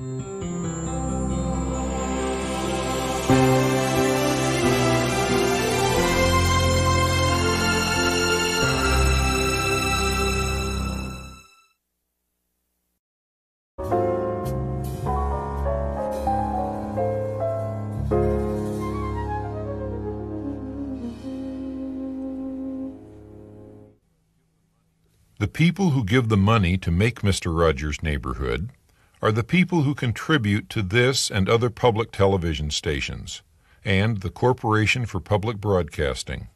The people who give the money to make Mr. Rogers' neighborhood are the people who contribute to this and other public television stations, and the Corporation for Public Broadcasting.